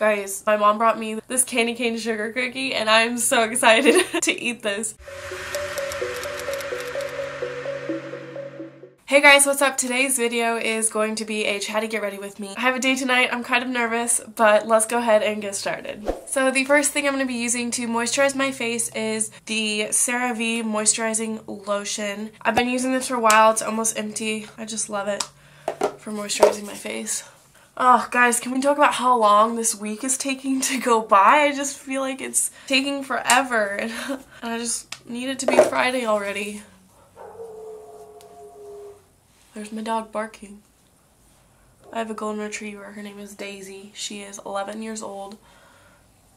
Guys, my mom brought me this candy cane sugar cookie and I'm so excited to eat this. Hey guys, what's up? Today's video is going to be a chatty get ready with me. I have a date tonight, I'm kind of nervous, but let's go ahead and get started. So the first thing I'm going to be using to moisturize my face is the CeraVe Moisturizing Lotion. I've been using this for a while, it's almost empty. I just love it for moisturizing my face. Oh, guys, can we talk about how long this week is taking to go by? I just feel like it's taking forever, and I just need it to be Friday already. There's my dog barking. I have a golden retriever. Her name is Daisy. She is 11 years old.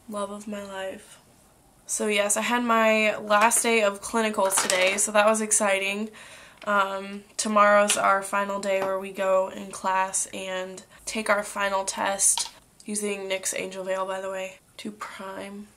Love of my life. So yes, I had my last day of clinicals today, so that was exciting. Um, tomorrow's our final day where we go in class and take our final test using NYX Angel Veil, by the way, to prime.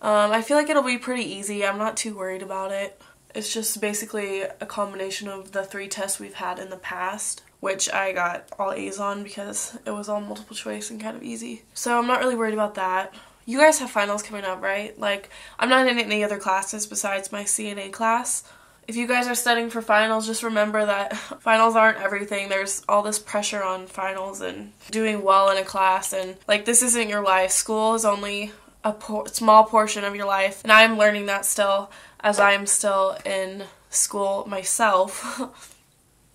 Um, I feel like it'll be pretty easy. I'm not too worried about it. It's just basically a combination of the three tests we've had in the past, which I got all A's on because it was all multiple choice and kind of easy. So I'm not really worried about that. You guys have finals coming up, right? Like, I'm not in any other classes besides my CNA class. If you guys are studying for finals, just remember that finals aren't everything. There's all this pressure on finals and doing well in a class, and like, this isn't your life. School is only a por small portion of your life, and I'm learning that still as I'm still in school myself.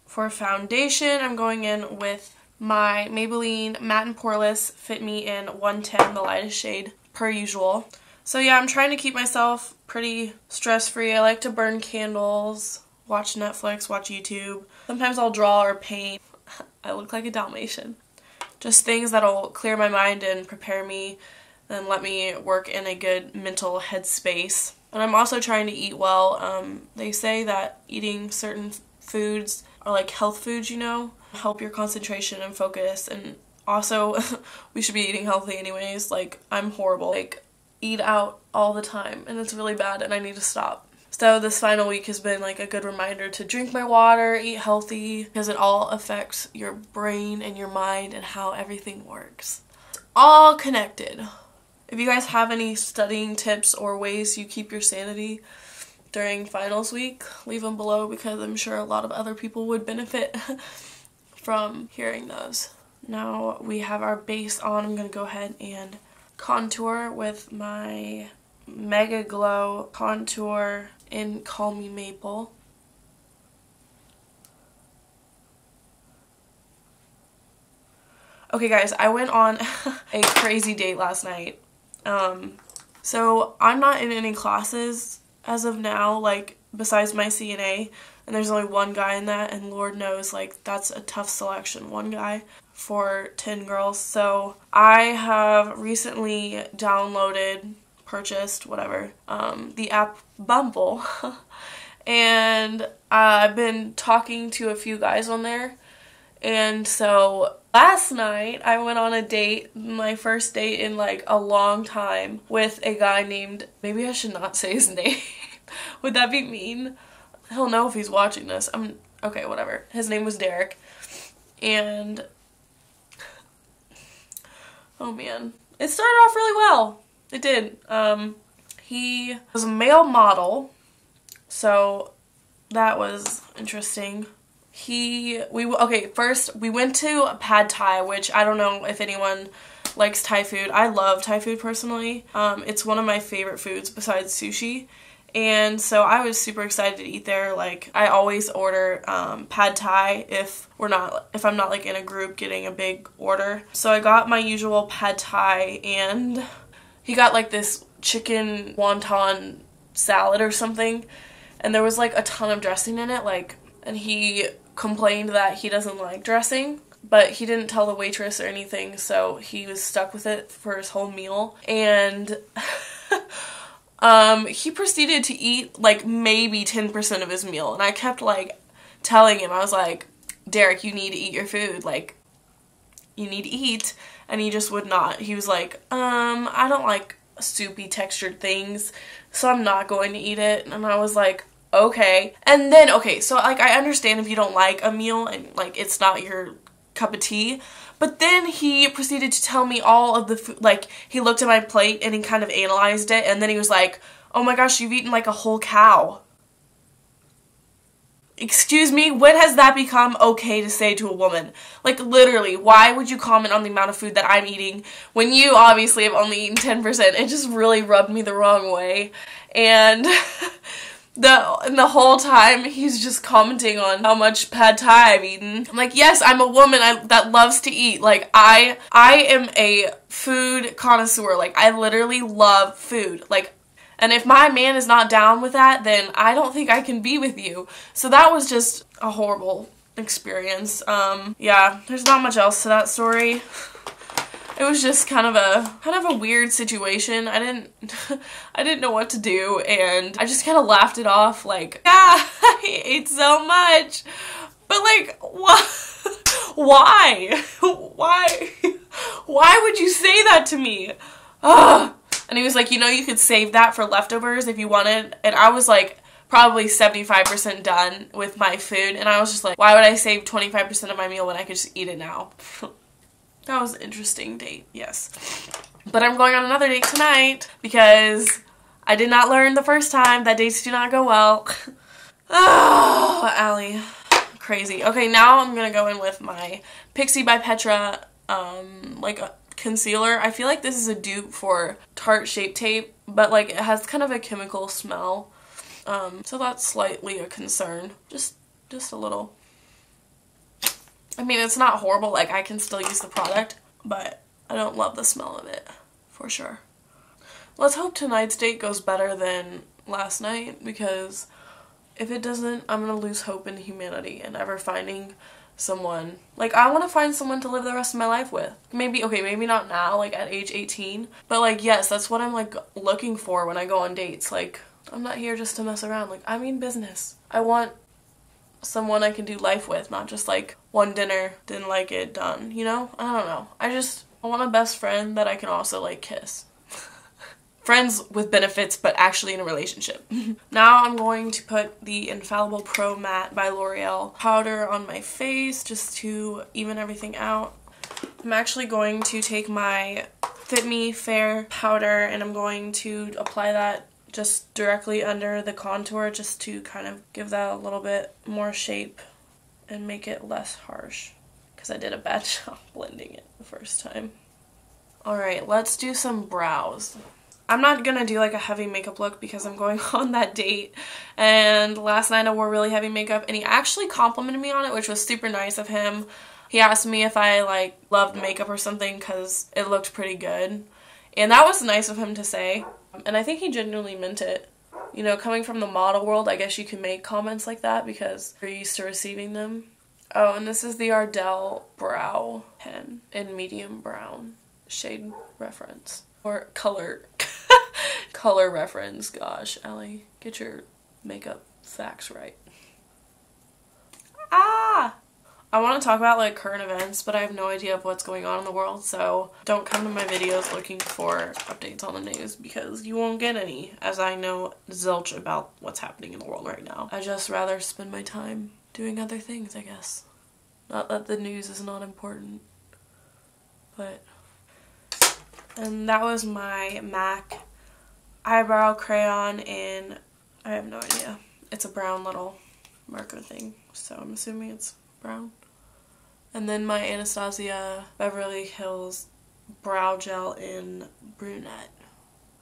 For foundation, I'm going in with my Maybelline Matte and Poreless Fit Me in 110, the lightest shade, per usual. So yeah, I'm trying to keep myself pretty stress-free. I like to burn candles, watch Netflix, watch YouTube. Sometimes I'll draw or paint. I look like a Dalmatian. Just things that'll clear my mind and prepare me and let me work in a good mental headspace. And I'm also trying to eat well. Um, they say that eating certain foods are like health foods, you know, help your concentration and focus. And also, we should be eating healthy anyways. Like, I'm horrible. Like, eat out all the time, and it's really bad, and I need to stop. So this final week has been like a good reminder to drink my water, eat healthy, because it all affects your brain and your mind and how everything works. It's all connected. If you guys have any studying tips or ways you keep your sanity during finals week, leave them below because I'm sure a lot of other people would benefit from hearing those. Now we have our base on. I'm going to go ahead and contour with my Mega Glow Contour in Call Me Maple. Okay guys, I went on a crazy date last night. Um, so I'm not in any classes as of now, like besides my CNA, and there's only one guy in that, and Lord knows, like that's a tough selection, one guy for 10 girls. So I have recently downloaded, purchased, whatever, um, the app Bumble, and I've been talking to a few guys on there, and so Last night, I went on a date, my first date in like a long time, with a guy named, maybe I should not say his name. Would that be mean? He'll know if he's watching this. I'm, okay, whatever. His name was Derek. And, oh man. It started off really well. It did. Um, he was a male model, so that was interesting he we okay first we went to pad thai which i don't know if anyone likes thai food i love thai food personally um, it's one of my favorite foods besides sushi and so i was super excited to eat there. Like i always order um, pad thai if we're not if i'm not like in a group getting a big order. So i got my usual pad thai and he got like this chicken wonton salad or something. And there was like a ton of dressing in it like and he complained that he doesn't like dressing but he didn't tell the waitress or anything so he was stuck with it for his whole meal. And um, he proceeded to eat like maybe 10% of his meal and I kept like telling him I was like Derek you need to eat your food like you need to eat and he just would not he was like um I don't like soupy textured things so I'm not going to eat it and I was like okay. And then, okay, so like I understand if you don't like a meal and like it's not your cup of tea, But then he proceeded to tell me all of the food. Like, he looked at my plate and he kind of analyzed it. And then he was like, oh my gosh, you've eaten like a whole cow. Excuse me, when has that become okay to say to a woman? Like, literally, why would you comment on the amount of food that I'm eating when you obviously have only eaten 10%? It just really rubbed me the wrong way. And the and the whole time he's just commenting on how much pad thai I've eaten. I'm like, yes, I'm a woman I, that loves to eat. Like I I am a food connoisseur. Like I literally love food. Like and if my man is not down with that, then I don't think I can be with you. So that was just a horrible experience. Um yeah, there's not much else to that story it was just kind of a kind of a weird situation. I didn't I didn't know what to do and I just kind of laughed it off like, yeah, I ate so much. But like what why? Why? Why would you say that to me? Ugh. And he was like, you know, you could save that for leftovers if you wanted. And I was like, probably 75% done with my food. And I was just like, why would I save 25% of my meal when I could just eat it now? That was an interesting date, yes. But I'm going on another date tonight because I did not learn the first time that dates do not go well. oh, Allie. Crazy. Okay, now I'm gonna go in with my Pixi by Petra, um, like a concealer. I feel like this is a dupe for Tarte Shape Tape, but like it has kind of a chemical smell. Um, so that's slightly a concern. Just, just a little. I mean, it's not horrible. Like, I can still use the product, but I don't love the smell of it, for sure. Let's hope tonight's date goes better than last night, because if it doesn't, I'm going to lose hope in humanity and ever finding someone. Like, I want to find someone to live the rest of my life with. Maybe, okay, maybe not now, like, at age 18. But, like, yes, that's what I'm, like, looking for when I go on dates. Like, I'm not here just to mess around. Like, I mean business. I want someone I can do life with, not just like one dinner, didn't like it, done, you know? I don't know. I just I want a best friend that I can also like kiss. Friends with benefits, but actually in a relationship. now I'm going to put the Infallible Pro Matte by L'Oreal powder on my face just to even everything out. I'm actually going to take my Fit Me Fair powder and I'm going to apply that just directly under the contour just to kind of give that a little bit more shape and make it less harsh because I did a bad job blending it the first time. Alright, let's do some brows. I'm not gonna do like a heavy makeup look because I'm going on that date and last night I wore really heavy makeup and he actually complimented me on it which was super nice of him. He asked me if I like loved makeup or something because it looked pretty good and that was nice of him to say. And I think he genuinely meant it. You know, coming from the model world, I guess you can make comments like that because you're used to receiving them. Oh, and this is the Ardell Brow Pen in medium brown. Shade reference. Or color. color reference. Gosh, Allie, get your makeup facts right. Ah! I want to talk about like current events, but I have no idea of what's going on in the world, so don't come to my videos looking for updates on the news because you won't get any, as I know zilch about what's happening in the world right now. I just rather spend my time doing other things, I guess. Not that the news is not important, but... And that was my MAC eyebrow crayon in, I have no idea. It's a brown little marker thing, so I'm assuming it's brown. And then my Anastasia Beverly Hills brow gel in brunette.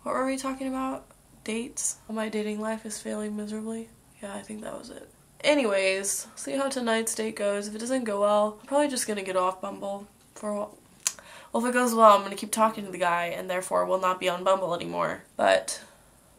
What were we talking about? Dates? My dating life is failing miserably. Yeah, I think that was it. Anyways, see how tonight's date goes. If it doesn't go well, I'm probably just gonna get off Bumble for a while. Well, if it goes well, I'm gonna keep talking to the guy and therefore will not be on Bumble anymore. But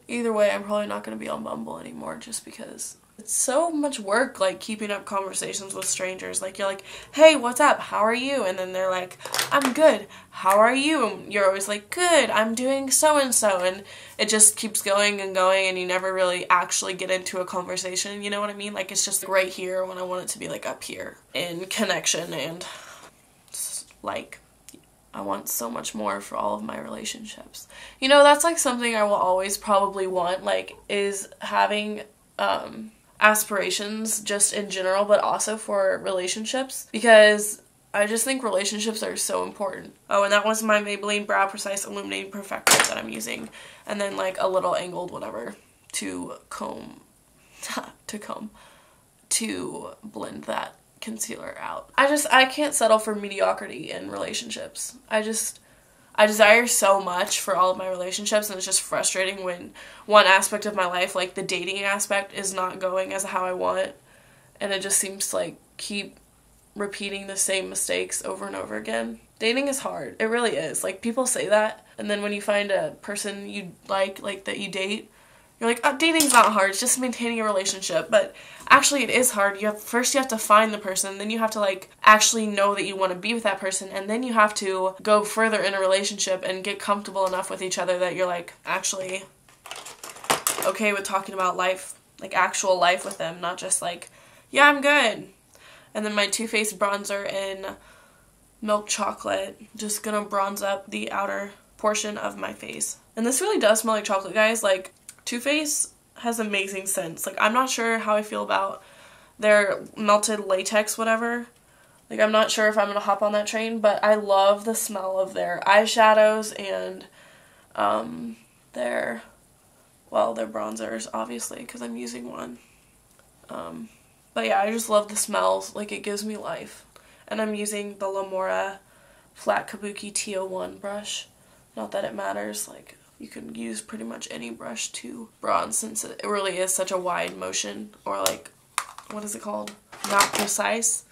either way, I'm probably not gonna be on Bumble anymore just because it's so much work like keeping up conversations with strangers. Like you're like hey what's up? How are you? And then they're like i'm good. How are you? And you're always like good. I'm doing so and so and it just keeps going and going and you never really actually get into a conversation you know what i mean? Like it's just right here when i want it to be like up here in connection and like I want so much more for all of my relationships. You know, that's like something I will always probably want, like, is having um, aspirations just in general, but also for relationships because I just think relationships are so important. Oh, and that was my Maybelline Brow Precise Illuminating Perfector that I'm using. And then like a little angled whatever to comb, to comb, to blend that concealer out. I just, I can't settle for mediocrity in relationships. I just, I desire so much for all of my relationships and it's just frustrating when one aspect of my life, like the dating aspect, is not going as how I want. And it just seems to like keep repeating the same mistakes over and over again. Dating is hard. It really is. Like people say that and then when you find a person you like like that you date, you're like, oh, dating's not hard. It's just maintaining a relationship. But actually, it is hard. You have first you have to find the person, then you have to like actually know that you want to be with that person, and then you have to go further in a relationship and get comfortable enough with each other that you're like actually okay with talking about life, like actual life with them, not just like, yeah, I'm good. And then my Too Faced bronzer in milk chocolate, just gonna bronze up the outer portion of my face. And this really does smell like chocolate, guys. Like, Too Faced has amazing scents. Like, I'm not sure how I feel about their melted latex whatever. Like, I'm not sure if I'm going to hop on that train, but I love the smell of their eyeshadows and um, their, well, their bronzers, obviously, because I'm using one. Um, but yeah, I just love the smells. Like, it gives me life. And I'm using the Lamora Flat Kabuki T01 brush. Not that it matters, like, you can use pretty much any brush to bronze since it really is such a wide motion or like what is it called? Not precise.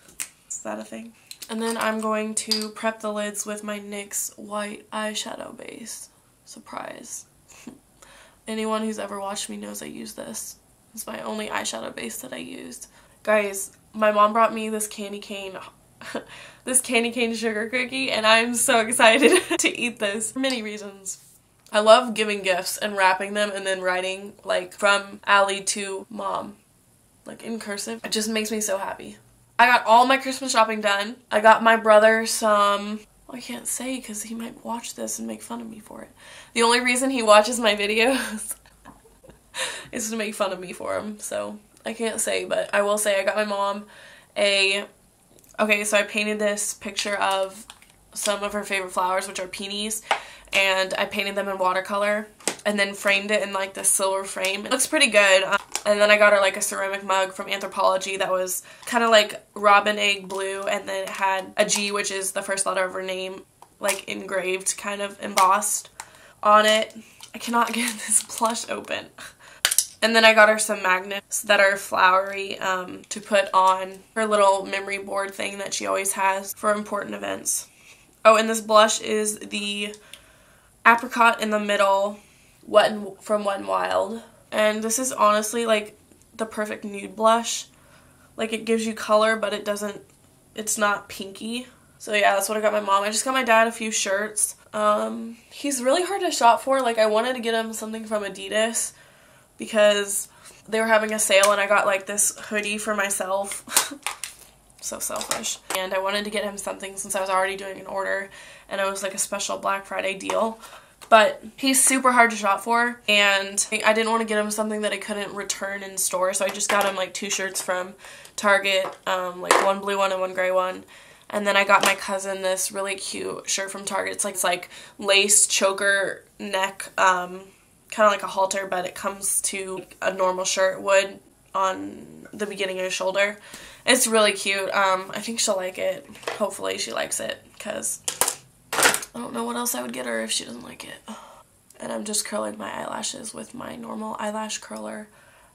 Is that a thing? And then I'm going to prep the lids with my NYX white eyeshadow base. Surprise. Anyone who's ever watched me knows I use this. It's my only eyeshadow base that I used. Guys my mom brought me this candy cane this candy cane sugar cookie and I'm so excited to eat this for many reasons I love giving gifts and wrapping them and then writing like from Allie to mom like in cursive. It just makes me so happy. I got all my Christmas shopping done. I got my brother some well, I can't say because he might watch this and make fun of me for it. The only reason he watches my videos is to make fun of me for him. So I can't say, but I will say I got my mom a, okay, so I painted this picture of some of her favorite flowers, which are peonies, and I painted them in watercolor and then framed it in like this silver frame. It looks pretty good. Um, and then I got her like a ceramic mug from Anthropologie that was kind of like robin egg blue and then it had a G which is the first letter of her name like engraved kind of embossed on it. I cannot get this plush open. And then I got her some magnets that are flowery um, to put on her little memory board thing that she always has for important events. Oh, and this blush is the apricot in the middle wet from Wet n Wild. And this is honestly like the perfect nude blush. Like it gives you color but it doesn't, it's not pinky. So yeah, that's what I got my mom. I just got my dad a few shirts. Um, he's really hard to shop for. Like I wanted to get him something from Adidas because they were having a sale and I got like this hoodie for myself. so selfish. And I wanted to get him something since I was already doing an order and it was like a special Black Friday deal. But he's super hard to shop for and I didn't want to get him something that I couldn't return in store so I just got him like two shirts from Target, um, like one blue one and one gray one. And then I got my cousin this really cute shirt from Target. It's like, it's like lace choker neck, um, kind of like a halter, but it comes to a normal shirt would on the beginning of your shoulder. It's really cute. Um, I think she'll like it. Hopefully she likes it because I don't know what else I would get her if she doesn't like it. And I'm just curling my eyelashes with my normal eyelash curler.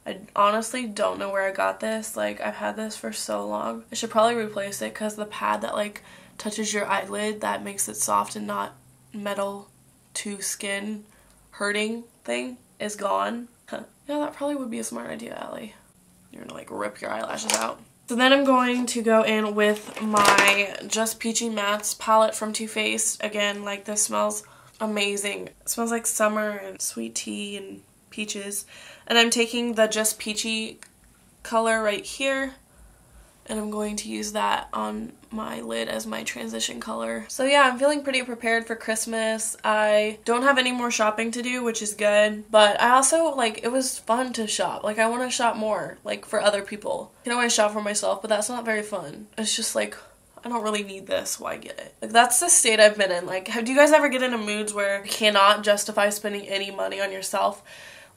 I honestly don't know where I got this. Like, I've had this for so long. I should probably replace it because the pad that, like, touches your eyelid, that makes it soft and not metal to skin hurting thing is gone. yeah, that probably would be a smart idea, Allie. You're gonna, like, rip your eyelashes out. So then I'm going to go in with my Just Peachy Mattes palette from Too Faced. Again, like this smells amazing. It smells like summer and sweet tea and peaches. And I'm taking the Just Peachy color right here and I'm going to use that on my lid as my transition color. So yeah, I'm feeling pretty prepared for Christmas. I don't have any more shopping to do, which is good, but I also, like, it was fun to shop. Like, I want to shop more, like, for other people. I can always shop for myself, but that's not very fun. It's just, like, I don't really need this, why get it? Like that's the state I've been in. Like, have, do you guys ever get into moods where you cannot justify spending any money on yourself?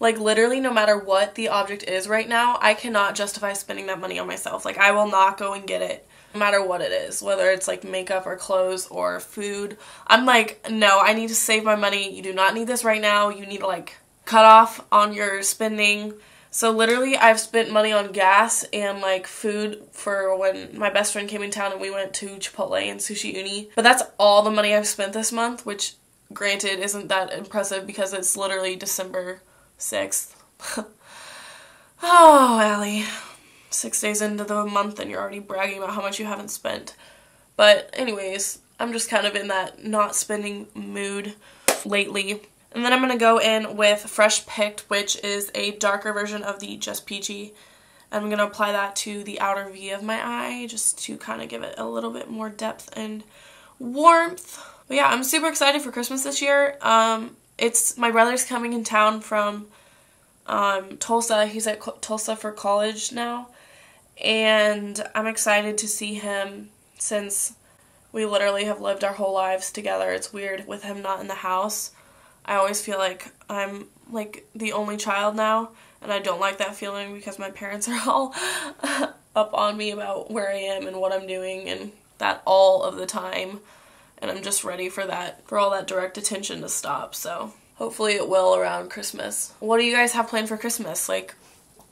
Like literally no matter what the object is right now, I cannot justify spending that money on myself. Like I will not go and get it no matter what it is, whether it's like makeup or clothes or food. I'm like, no, I need to save my money. You do not need this right now. You need to like cut off on your spending. So literally I've spent money on gas and like food for when my best friend came in town and we went to Chipotle and Sushi Uni. But that's all the money I've spent this month, which granted isn't that impressive because it's literally December 6th. oh, Allie. Six days into the month and you're already bragging about how much you haven't spent. But anyways, I'm just kind of in that not spending mood lately. And then I'm going to go in with Fresh Picked, which is a darker version of the Just Peachy. I'm going to apply that to the outer V of my eye just to kind of give it a little bit more depth and warmth. But yeah, I'm super excited for Christmas this year. Um, it's my brother's coming in town from um, Tulsa. He's at Tulsa for college now. And I'm excited to see him since we literally have lived our whole lives together. It's weird with him not in the house. I always feel like I'm like the only child now, and I don't like that feeling because my parents are all up on me about where I am and what I'm doing and that all of the time. And I'm just ready for that, for all that direct attention to stop. So hopefully it will around Christmas. What do you guys have planned for Christmas? Like,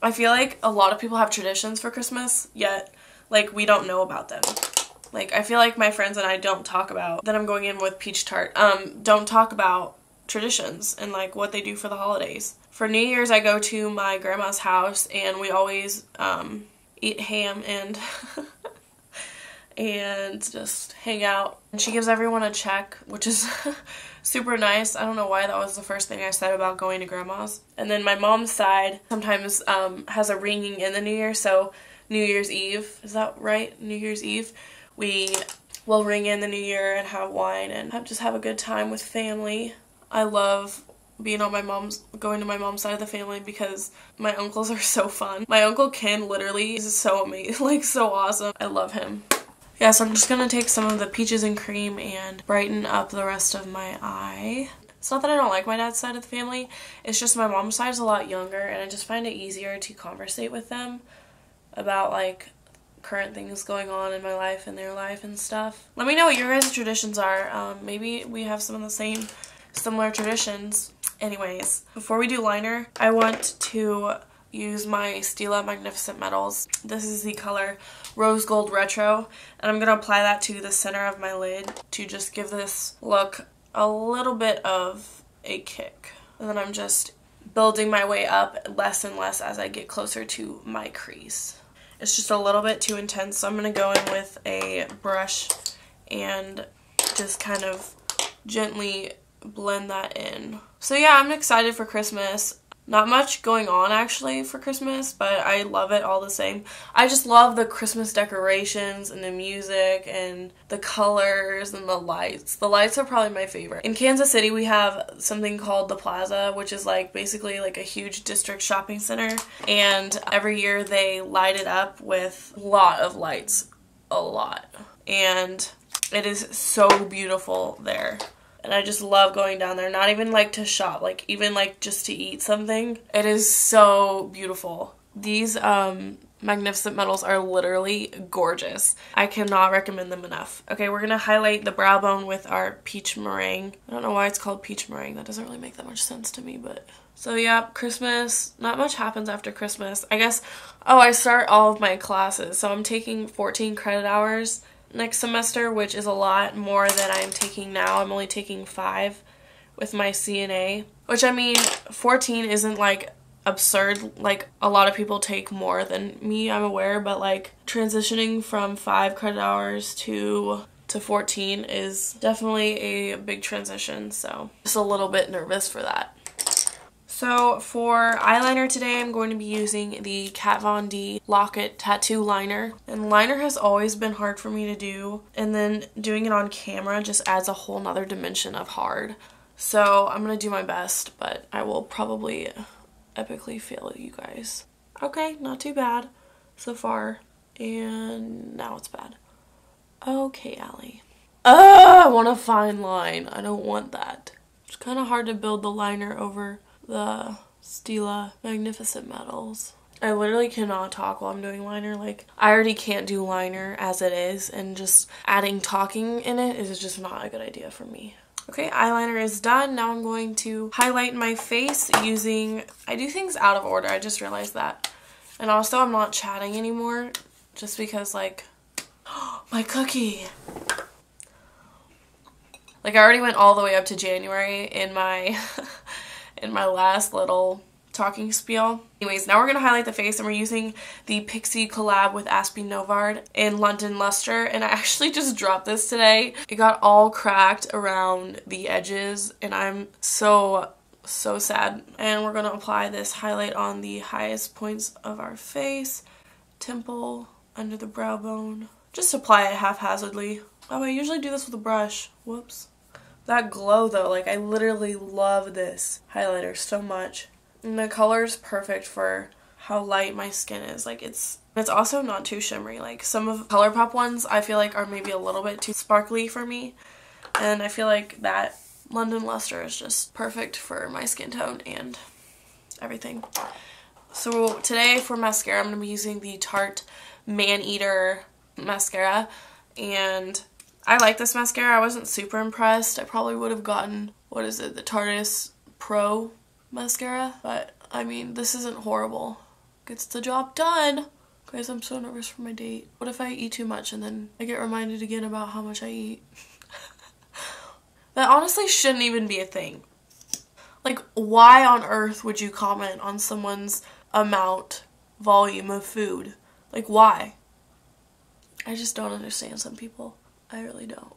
I feel like a lot of people have traditions for Christmas, yet, like, we don't know about them. Like, I feel like my friends and I don't talk about, that I'm going in with peach tart, um, don't talk about traditions and like what they do for the holidays. For New Year's, I go to my grandma's house and we always um, eat ham and and just hang out. And she gives everyone a check, which is super nice. I don't know why that was the first thing I said about going to grandma's. And then my mom's side sometimes um, has a ringing in the New Year, so New Year's Eve, is that right? New Year's Eve, we will ring in the New Year and have wine and have, just have a good time with family. I love being on my mom's going to my mom's side of the family because my uncles are so fun. My uncle Ken literally is so amazing, like so awesome. I love him. Yeah, so I'm just gonna take some of the peaches and cream and brighten up the rest of my eye. It's not that I don't like my dad's side of the family, it's just my mom's side is a lot younger and I just find it easier to conversate with them about like current things going on in my life and their life and stuff. Let me know what your guys' traditions are. Um, maybe we have some of the same similar traditions. Anyways, before we do liner, I want to use my Stila Magnificent Metals. This is the color Rose Gold Retro, and I'm going to apply that to the center of my lid to just give this look a little bit of a kick. And then I'm just building my way up less and less as I get closer to my crease. It's just a little bit too intense, so I'm going to go in with a brush and just kind of gently blend that in. So yeah, I'm excited for Christmas. Not much going on actually for Christmas, but I love it all the same. I just love the Christmas decorations and the music and the colors and the lights. The lights are probably my favorite. In Kansas City, we have something called the Plaza, which is like basically like a huge district shopping center, and every year they light it up with a lot of lights, a lot. And it is so beautiful there and I just love going down there. Not even like to shop, like even like just to eat something. It is so beautiful. These um magnificent metals are literally gorgeous. I cannot recommend them enough. Okay, we're gonna highlight the brow bone with our peach meringue. I don't know why it's called peach meringue. That doesn't really make that much sense to me, but so yeah, Christmas, not much happens after Christmas. I guess, oh, I start all of my classes. So I'm taking 14 credit hours next semester, which is a lot more than I'm taking now. I'm only taking five with my CNA, which I mean, 14 isn't like absurd. Like a lot of people take more than me, I'm aware, but like transitioning from five credit hours to to 14 is definitely a big transition, so just a little bit nervous for that. So for eyeliner today, I'm going to be using the Kat Von D Lock-It Tattoo Liner. And liner has always been hard for me to do. And then doing it on camera just adds a whole nother dimension of hard. So I'm going to do my best, but I will probably epically fail you guys. Okay, not too bad so far. And now it's bad. Okay, Allie. Oh, I want a fine line. I don't want that. It's kind of hard to build the liner over the Stila Magnificent Metals. I literally cannot talk while I'm doing liner. Like, I already can't do liner as it is, and just adding talking in it is just not a good idea for me. Okay, eyeliner is done. Now I'm going to highlight my face using, I do things out of order. I just realized that. And also I'm not chatting anymore just because like, my cookie. Like I already went all the way up to January in my, in my last little talking spiel. Anyways, now we're going to highlight the face and we're using the Pixi collab with Aspyn Ovard in London Luster and I actually just dropped this today. It got all cracked around the edges and I'm so so sad. And we're going to apply this highlight on the highest points of our face, temple, under the brow bone. Just apply it haphazardly. Oh, I usually do this with a brush. Whoops. That glow though, like I literally love this highlighter so much. And the color is perfect for how light my skin is. Like it's it's also not too shimmery. Like some of ColourPop ones I feel like are maybe a little bit too sparkly for me. And I feel like that London Luster is just perfect for my skin tone and everything. So today for mascara I'm going to be using the Tarte Man Eater mascara and I like this mascara. I wasn't super impressed. I probably would have gotten, what is it, the Tarteist Pro mascara. But, I mean, this isn't horrible. Gets the job done. Guys, I'm so nervous for my date. What if I eat too much and then I get reminded again about how much I eat? that honestly shouldn't even be a thing. Like, why on earth would you comment on someone's amount, volume of food? Like, why? I just don't understand some people. I really don't.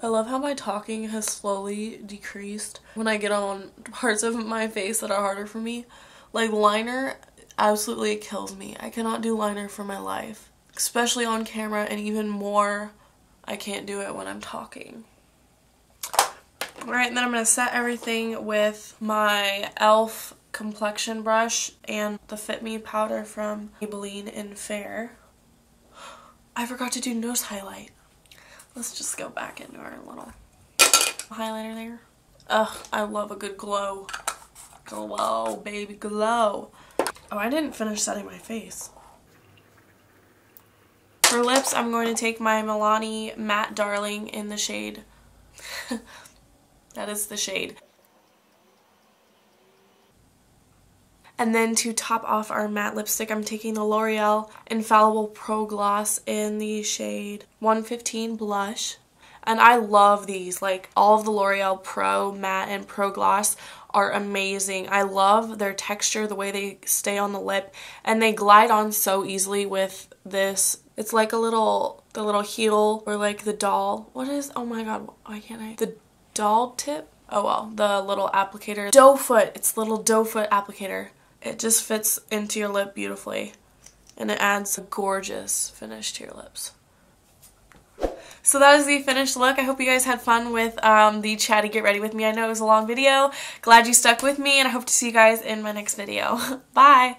I love how my talking has slowly decreased when I get on parts of my face that are harder for me. Like liner absolutely kills me. I cannot do liner for my life. Especially on camera and even more I can't do it when I'm talking. Alright, and then I'm going to set everything with my e.l.f. complexion brush and the Fit Me powder from Maybelline in Fair. I forgot to do nose highlight. Let's just go back into our little highlighter there. Ugh, I love a good glow. Glow, baby, glow. Oh, I didn't finish setting my face. For lips, I'm going to take my Milani Matte Darling in the shade. that is the shade. And then to top off our matte lipstick, I'm taking the L'Oreal Infallible Pro Gloss in the shade 115 Blush. And I love these. Like, all of the L'Oreal Pro Matte and Pro Gloss are amazing. I love their texture, the way they stay on the lip, and they glide on so easily with this. It's like a little, the little heel, or like the doll. What is, oh my god, why can't I? The doll tip? Oh well, the little applicator. Doe foot. It's little doe foot applicator. It just fits into your lip beautifully and it adds a gorgeous finish to your lips. So that is the finished look. I hope you guys had fun with um, the chatty get ready with me. I know it was a long video. Glad you stuck with me and I hope to see you guys in my next video. Bye!